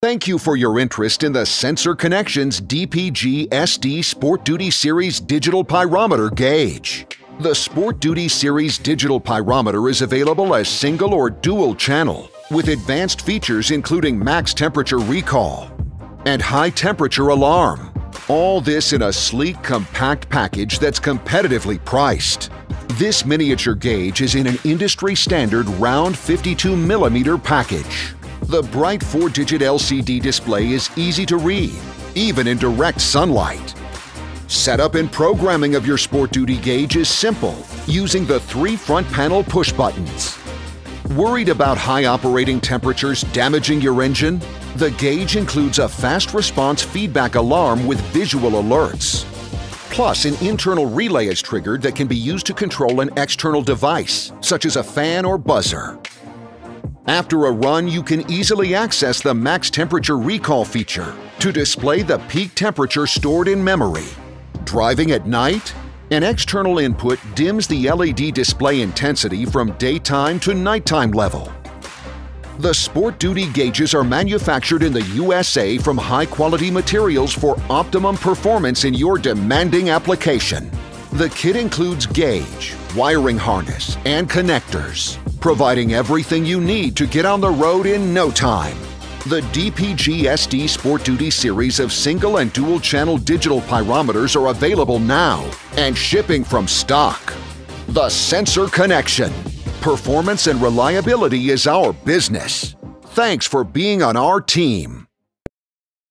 Thank you for your interest in the Sensor Connections DPG SD Sport Duty Series Digital Pyrometer Gauge. The Sport Duty Series Digital Pyrometer is available as single or dual channel with advanced features including max temperature recall and high temperature alarm. All this in a sleek, compact package that's competitively priced. This miniature gauge is in an industry standard round 52 millimeter package. The bright 4-digit LCD display is easy to read, even in direct sunlight. Setup and programming of your Sport Duty gauge is simple, using the three front panel push buttons. Worried about high operating temperatures damaging your engine? The gauge includes a fast response feedback alarm with visual alerts. Plus, an internal relay is triggered that can be used to control an external device, such as a fan or buzzer. After a run, you can easily access the max temperature recall feature to display the peak temperature stored in memory. Driving at night? An external input dims the LED display intensity from daytime to nighttime level. The Sport Duty gauges are manufactured in the USA from high-quality materials for optimum performance in your demanding application. The kit includes gauge, wiring harness, and connectors providing everything you need to get on the road in no time. The DPG SD Sport Duty series of single and dual channel digital pyrometers are available now and shipping from stock. The Sensor Connection. Performance and reliability is our business. Thanks for being on our team.